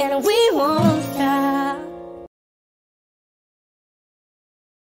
and we won't